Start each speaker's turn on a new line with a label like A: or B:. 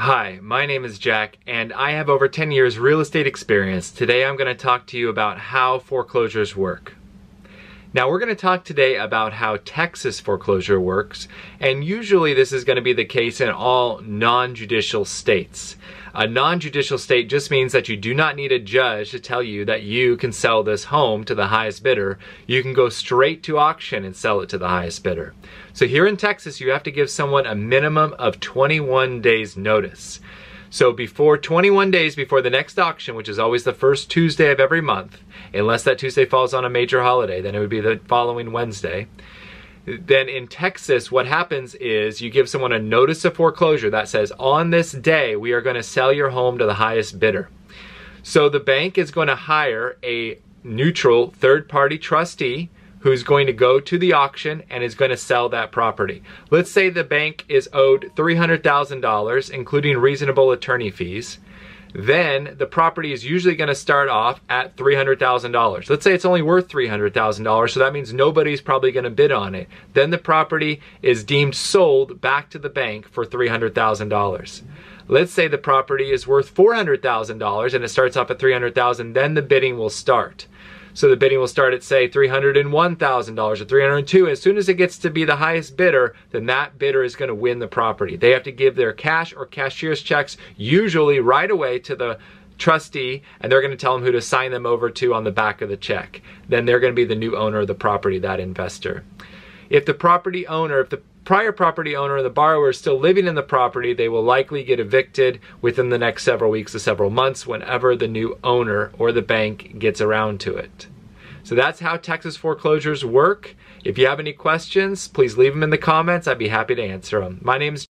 A: Hi, my name is Jack, and I have over 10 years real estate experience. Today I'm going to talk to you about how foreclosures work. Now we're going to talk today about how Texas foreclosure works, and usually this is going to be the case in all non-judicial states. A non-judicial state just means that you do not need a judge to tell you that you can sell this home to the highest bidder. You can go straight to auction and sell it to the highest bidder. So here in Texas, you have to give someone a minimum of 21 days notice. So before 21 days before the next auction, which is always the first Tuesday of every month, unless that Tuesday falls on a major holiday, then it would be the following Wednesday. Then in Texas, what happens is you give someone a notice of foreclosure that says, on this day, we are going to sell your home to the highest bidder. So the bank is going to hire a neutral third party trustee who's going to go to the auction and is going to sell that property. Let's say the bank is owed $300,000, including reasonable attorney fees. Then the property is usually going to start off at $300,000. Let's say it's only worth $300,000, so that means nobody's probably going to bid on it. Then the property is deemed sold back to the bank for $300,000. Let's say the property is worth $400,000 and it starts off at 300,000, then the bidding will start. So the bidding will start at say $301,000 or 302. As soon as it gets to be the highest bidder, then that bidder is going to win the property. They have to give their cash or cashier's checks usually right away to the trustee and they're going to tell them who to sign them over to on the back of the check. Then they're going to be the new owner of the property, that investor. If the property owner, if the prior property owner and the borrower is still living in the property, they will likely get evicted within the next several weeks to several months whenever the new owner or the bank gets around to it. So that's how Texas foreclosures work. If you have any questions, please leave them in the comments. I'd be happy to answer them. My name is